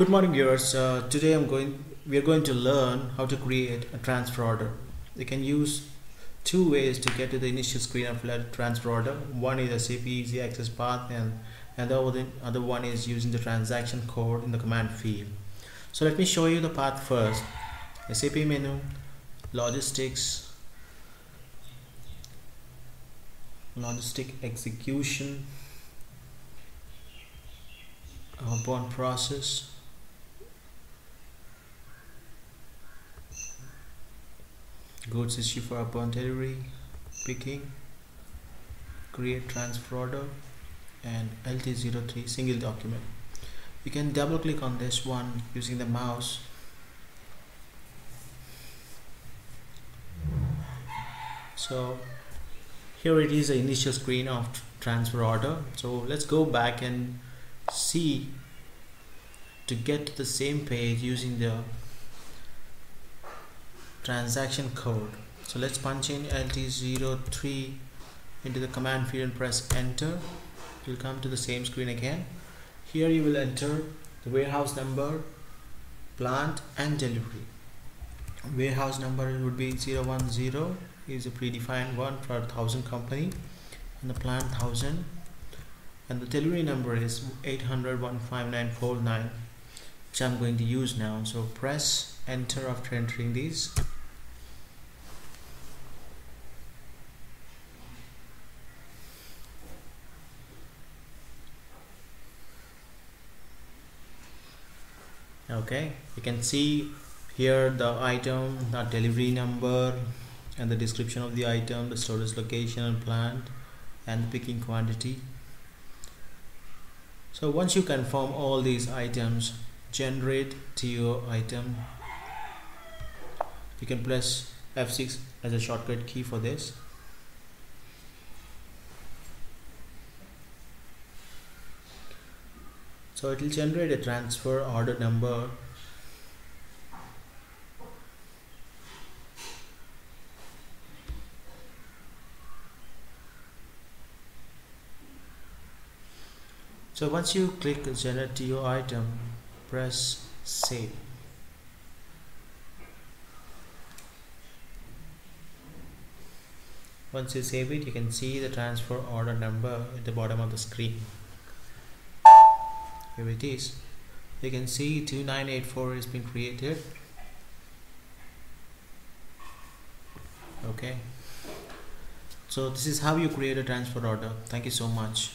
Good morning viewers. Uh, today I'm going we are going to learn how to create a transfer order. You can use two ways to get to the initial screen of a transfer order. One is a SAP Easy Access Path and, and the other, other one is using the transaction code in the command field. So let me show you the path first. SAP menu, logistics, logistic execution, outbound process, goods issue for outbound delivery picking create transfer order and LT03 single document. You can double click on this one using the mouse. So here it is the initial screen of transfer order. So let's go back and see to get to the same page using the transaction code. So let's punch in LT03 into the command field and press enter. You'll come to the same screen again. Here you will enter the warehouse number plant and delivery. Warehouse number would be 010 is a predefined one for a thousand company and the plant thousand. And the delivery number is 800 15949 which I'm going to use now. So press enter after entering these okay you can see here the item the delivery number and the description of the item the storage location and plant and the picking quantity. So once you confirm all these items generate TO your item. You can press F6 as a shortcut key for this so it will generate a transfer order number. So once you click generate TO item press save. Once you save it you can see the transfer order number at the bottom of the screen here it is. You can see 2984 has been created. Okay. So this is how you create a transfer order. Thank you so much